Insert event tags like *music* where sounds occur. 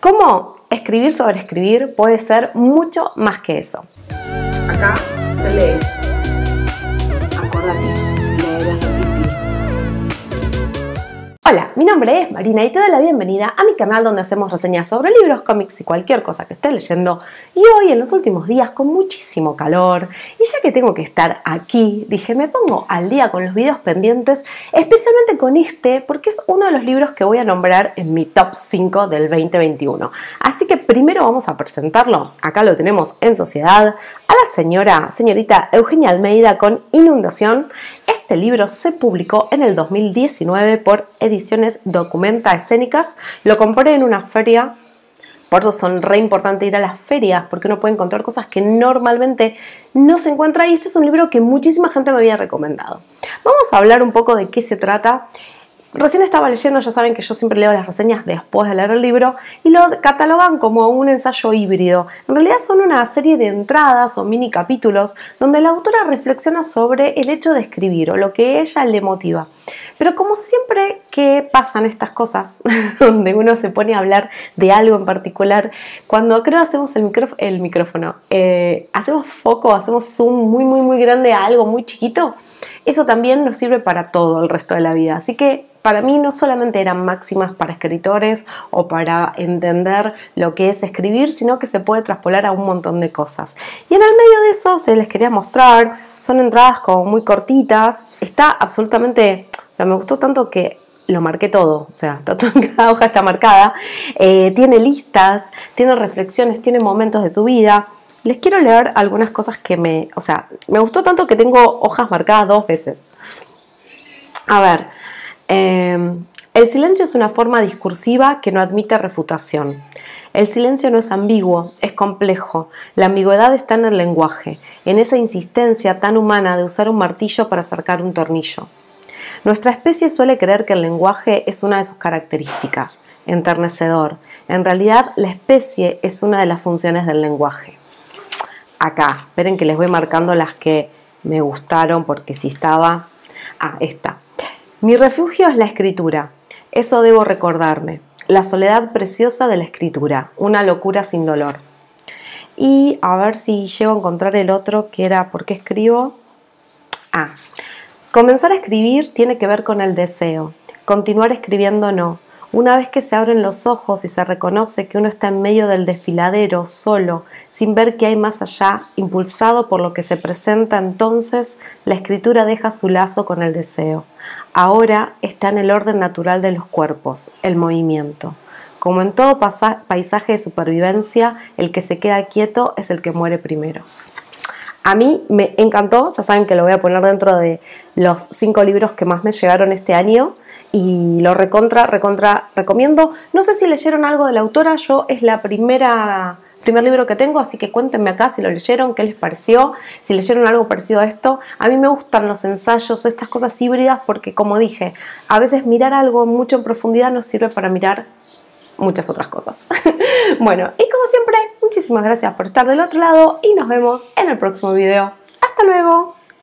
cómo escribir sobre escribir puede ser mucho más que eso. Acá se lee. Acordate, leer es resistir. Hola, mi nombre es Marina y te doy la bienvenida a mi canal donde hacemos reseñas sobre libros, cómics y cualquier cosa que estés leyendo. Y hoy, en los últimos días, con muchísimo calor, y ya que tengo que estar aquí, dije, me pongo al día con los videos pendientes, especialmente con este, porque es uno de los libros que voy a nombrar en mi top 5 del 2021. Así que primero vamos a presentarlo, acá lo tenemos en sociedad, a la señora, señorita Eugenia Almeida con Inundación. Este libro se publicó en el 2019 por Ediciones Documenta Escénicas. Lo compré en una feria. Por eso son re importante ir a las ferias, porque uno puede encontrar cosas que normalmente no se encuentra. Y este es un libro que muchísima gente me había recomendado. Vamos a hablar un poco de qué se trata. Recién estaba leyendo, ya saben que yo siempre leo las reseñas después de leer el libro y lo catalogan como un ensayo híbrido. En realidad son una serie de entradas o mini capítulos donde la autora reflexiona sobre el hecho de escribir o lo que ella le motiva. Pero como siempre que pasan estas cosas, *laughs* donde uno se pone a hablar de algo en particular, cuando creo hacemos el, el micrófono, eh, hacemos foco, hacemos zoom muy, muy, muy grande a algo muy chiquito, eso también nos sirve para todo el resto de la vida. Así que para mí no solamente eran máximas para escritores o para entender lo que es escribir, sino que se puede traspolar a un montón de cosas. Y en el medio de eso se les quería mostrar, son entradas como muy cortitas, está absolutamente, o sea, me gustó tanto que lo marqué todo, o sea, *laughs* cada hoja está marcada, eh, tiene listas, tiene reflexiones, tiene momentos de su vida. Les quiero leer algunas cosas que me, o sea, me gustó tanto que tengo hojas marcadas dos veces. A ver, Em, el silencio es una forma discursiva que no admite refutación. El silencio no es ambiguo, es complejo. La ambigüedad está en el lenguaje, en esa insistencia tan humana de usar un martillo para acercar un tornillo. Nuestra especie suele creer que el lenguaje es una de sus características, enternecedor. En realidad, la especie es una de las funciones del lenguaje. Acá, esperen que les voy marcando las que me gustaron porque si estaba... Ah, esta. Mi refugio es la escritura, eso debo recordarme, la soledad preciosa de la escritura, una locura sin dolor. Y a ver si llego a encontrar el otro que era ¿por qué escribo? Ah, comenzar a escribir tiene que ver con el deseo, continuar escribiendo no. Una vez que se abren los ojos y se reconoce que uno está en medio del desfiladero, solo, sin ver qué hay más allá, impulsado por lo que se presenta, entonces la escritura deja su lazo con el deseo. Ahora está en el orden natural de los cuerpos, el movimiento. Como en todo paisaje de supervivencia, el que se queda quieto es el que muere primero. A mí me encantó, ya saben que lo voy a poner dentro de los cinco libros que más me llegaron este año y lo recontra, recontra recomiendo. No sé si leyeron algo de la autora, yo es la primera primer libro que tengo, así que cuéntenme acá si lo leyeron, qué les pareció, si leyeron algo parecido a esto. A mí me gustan los ensayos, estas cosas híbridas, porque como dije, a veces mirar algo mucho en profundidad nos sirve para mirar muchas otras cosas. *laughs* bueno, muchísimas gracias por estar del otro lado y nos vemos en el próximo video. ¡Hasta luego!